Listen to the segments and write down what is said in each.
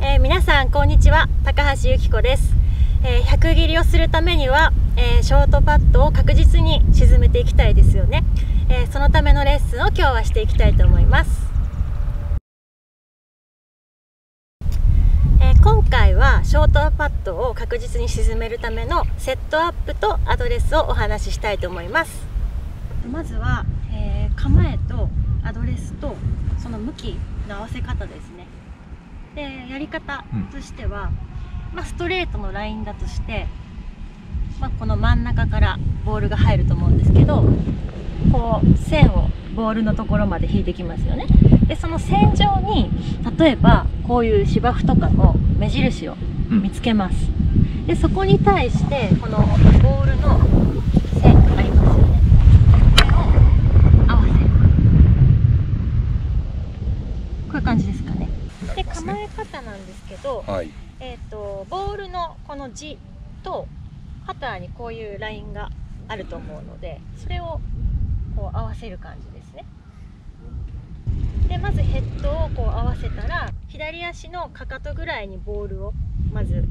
えー、皆さんこんにちは。高橋由紀子です、えー、100切りをするためには、えー、ショートパットを確実に沈めていきたいですよね、えそのためのレッスンを今日はしていきたいと思います。え今回はショートパットを確実に沈めるためのセットアップとアドレスをお話ししたいと思います。まずは、え構えとアドレスとその向きの合わせ方ですね。でやり方としては、うん、まあ、ストレートのラインだとして、まあ、この真ん中からボールが入ると思うんですけどこう線をボールのところまで引いてきますよね。でその線上に例えばこういう芝生とかの目印を見つけます、でそこに対してこのボールの線ありますよね。これを合わせる。こういう感じですかね。で構え方なんですけど、はい、えーと、ボールのこの字と肩にこういうラインがあると思うのでそれをこう合わせる感じですね。でまずヘッドをこう合わせたら左足のかかとぐらいにボールをまず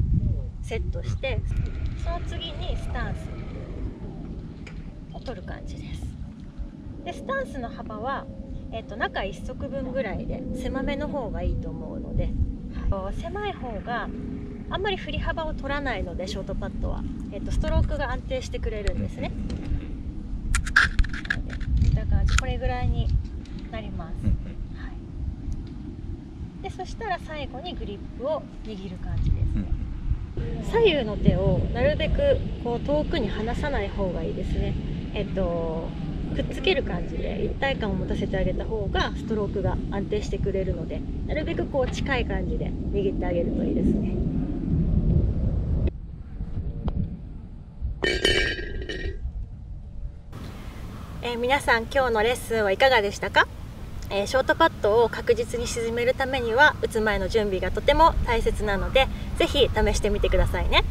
セットしてその次にスタンスを取る感じです。でスタンスの幅はえっと、中1足分ぐらいで狭めの方がいいと思うので、はい、狭い方があんまり振り幅を取らないのでショートパッドは、えっと、ストロークが安定してくれるんですね。見た感じこれぐらいになります、はい、でそしたら最後にグリップを握る感じですね、左右の手をなるべくこう遠くに離さない方がいいですね。えっとくっつける感じで一体感を持たせてあげた方がストロークが安定してくれるのでなるべくこう近い感じで握ってあげるといいですね。えー、皆さん今日のレッスンはいかがでしたか、えー、ショートパットを確実に沈めるためには打つ前の準備がとても大切なので是非試してみてくださいね。